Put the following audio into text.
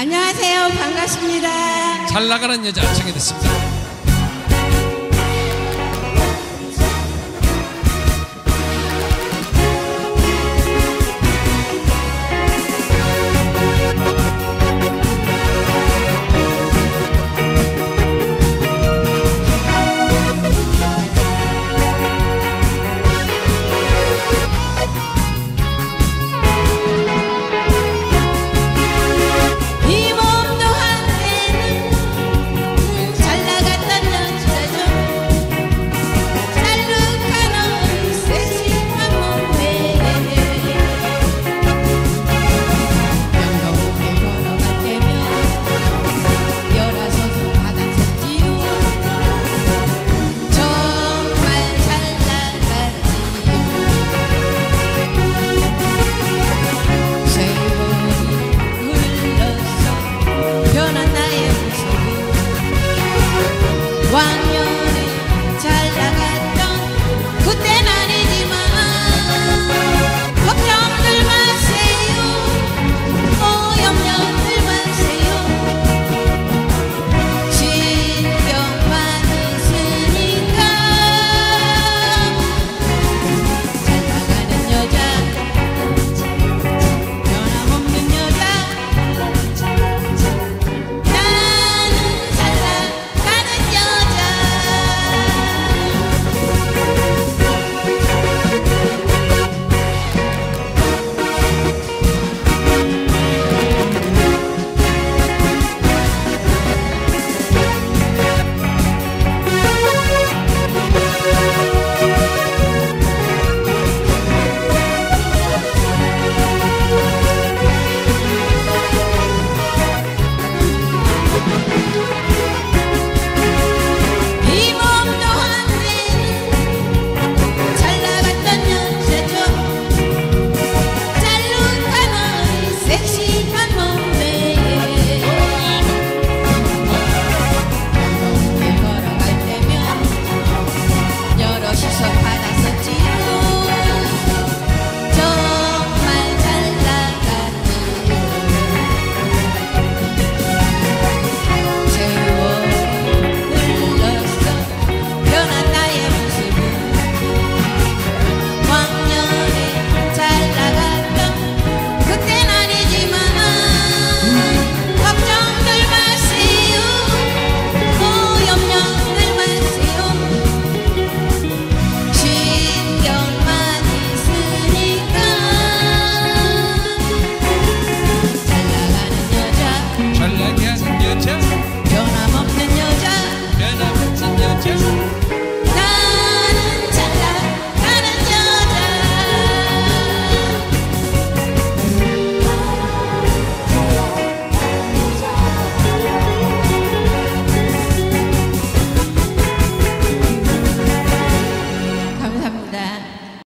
안녕하세요. 반갑습니다. 잘 나가는 여자 정해됐습니다. One